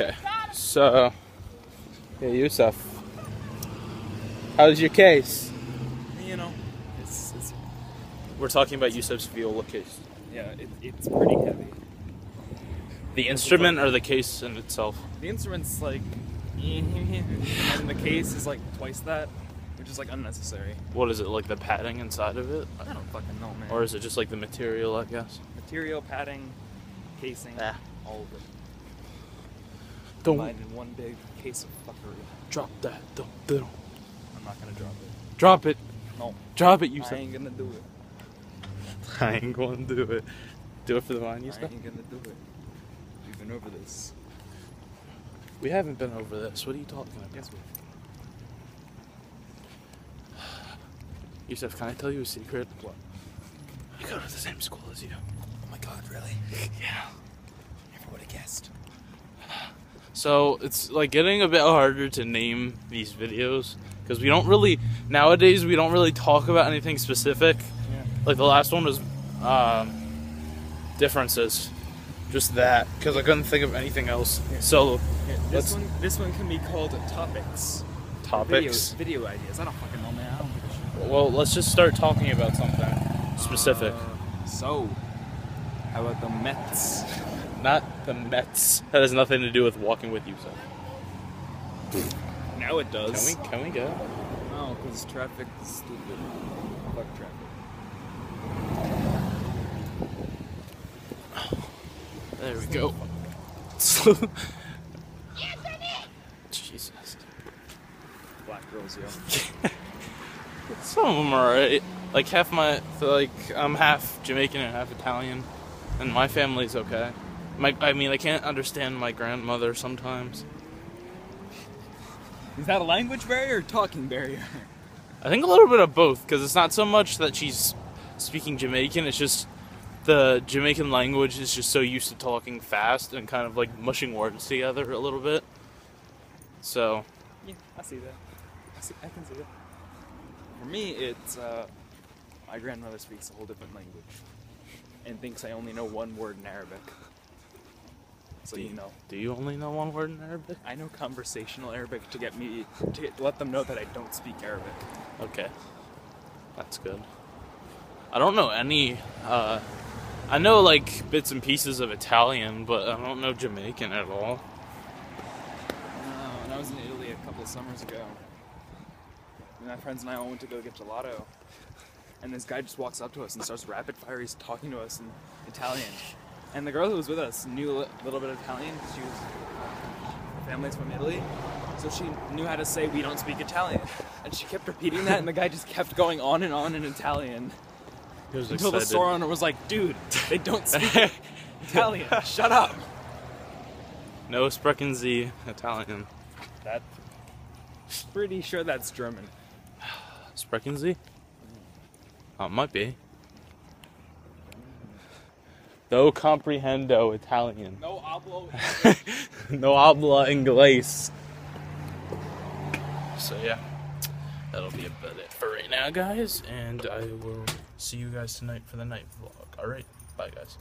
Okay, so yeah, Yusuf, how's your case? You know, it's, it's We're talking about Yusuf's viola case. yeah, it, it's pretty heavy. The instrument or the case in itself? The instrument's like, and the case is like twice that, which is like unnecessary. What is it like the padding inside of it, I don't fucking know, man. or is it just like the material? I guess. material, padding, casing, Ah. all of it Don't combined in one big case of fuckery. drop that. Don't, don't I'm not gonna drop it. drop it. No, Drop it, you I Yusuf. ain't gonna do it. I ain't going to do it. Do it for the vine, you I Yusuf. ain't gonna do it. We've been over this. We haven't been over this. What are you talking about? Yes, we. Yusuf, can I tell you a secret? What? I go to the same school as you. Oh my god, really? Yeah. Never would have guessed. So it's like getting a bit harder to name these videos because we don't really nowadays we don't really talk about anything specific. Yeah. Like the last one was um, differences, just that because I couldn't think of anything else. Yeah. So this Let's- one, this one can be called topics. topics. Video, video ideas. I don't fucking know, man. I don't give a shit. Well, let's just start talking about something specific. Uh, so, how about the Mets? Not the Mets. That has nothing to do with walking with you. So Now it can does. we can we go? No, because traffic is stupid. Fuck traffic. There we go. Jesus. Black girls, yo. Some of them are alright. Like half my, like I'm half Jamaican and half Italian, and my family's okay. My, I mean, I can't understand my grandmother sometimes. Is that a language barrier or talking barrier? I think a little bit of both, because it's not so much that she's speaking Jamaican. It's just the Jamaican language is just so used to talking fast and kind of like mushing words together a little bit. So yeah, I see that. I, see, I can see that. For me, it's uh, my grandmother speaks a whole different language and thinks I only know one word in Arabic. So do you know, do you only know one word in Arabic? I know conversational Arabic to get me to, get, let them know that I don't speak Arabic. Okay, that's good. I don't know any. Uh, I know like bits and pieces of Italian, but I don't know Jamaican at all. No, when I was in Italy a couple of summers ago, my friends and I all went to go get gelato, and this guy just walks up to us and starts rapid fire. He's talking to us in Italian, and the girl who was with us knew a little bit of Italian she was her family's from Italy, so she knew how to say "we don't speak Italian," and she kept repeating that, and the guy just kept going on and on in Italian He was until the store owner was like, "Dude, they don't speak Italian. Shut up." No sprechen Sie Italian. That. Pretty sure that's German. Sprechen Sie? Oh, it might be. No comprehendo Italian. No hablo. no habla inglés. So yeah, that'll be about it for right now, guys. And I will see you guys tonight for the night vlog. All right, bye, guys.